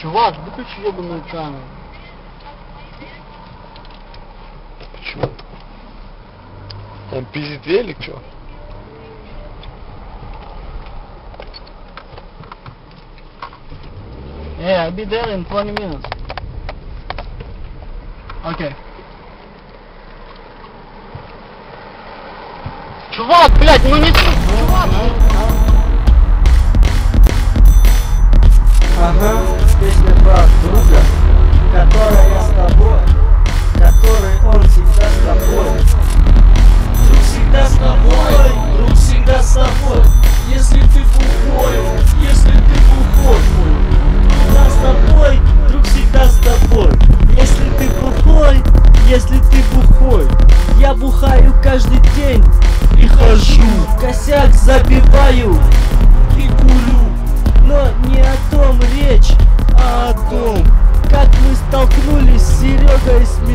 Чувак, выключи ебаную камеру. Почему? Там пиздит велик, чё? Эй, I'll be there in 20 minutes. Окей. Чувак, блядь, ну не чувак! Ага, бухаю каждый день и хожу, косяк забиваю и курю. Но не о том речь, а о том, как мы столкнулись с Серегой с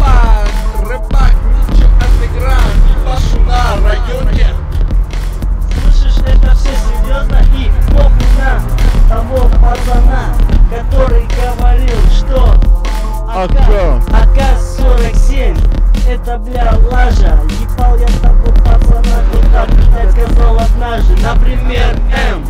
тупак, рыбак, ничего андеграунд, ебашу на районе. Слышишь, это все серьезно и похуй на того пацана, который говорил, что АК. АК-47 это, бля, лажа Ебал я того пацана, куда, блядь, сказал однажды Например, М,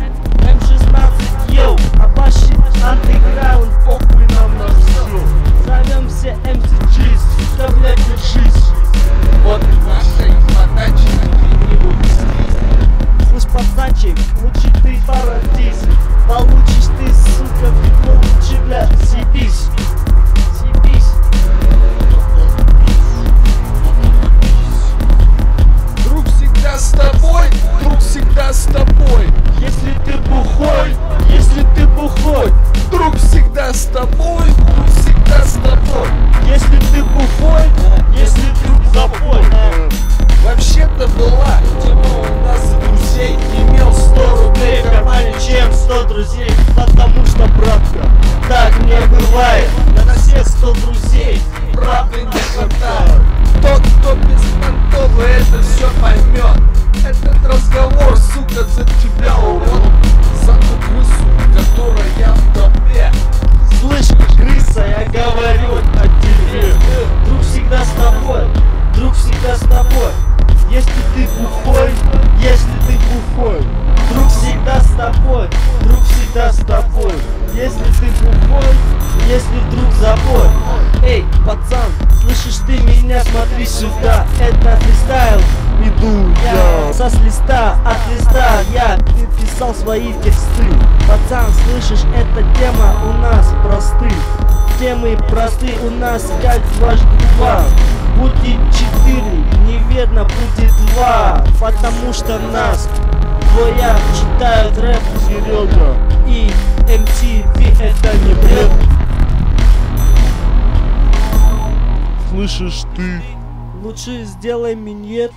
ты бухой, если ты бухой Друг всегда с тобой, друг всегда с тобой. Если ты бухой, если вдруг забой. Эй, пацан, слышишь ты меня, смотри сюда. Это фристайл, Иду я. Со с листа, от листа я писал свои тексты. Пацан, слышишь, эта тема у нас просты. Темы просты у нас как дважды два Будет четыре, неверно будет два Потому что нас двоя читают рэп Серега. И MTV это не бред Слышишь ты? Лучше сделай миньет